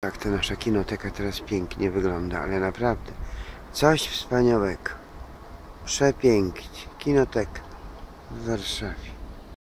Tak ta nasza kinoteka teraz pięknie wygląda, ale naprawdę coś wspaniałego. Przepięknie. Kinoteka w Warszawie.